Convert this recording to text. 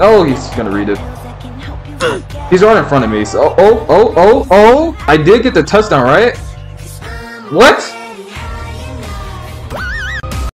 Oh, he's gonna read it. He's right in front of me. So, oh, oh, oh, oh, oh! I did get the touchdown, right? What?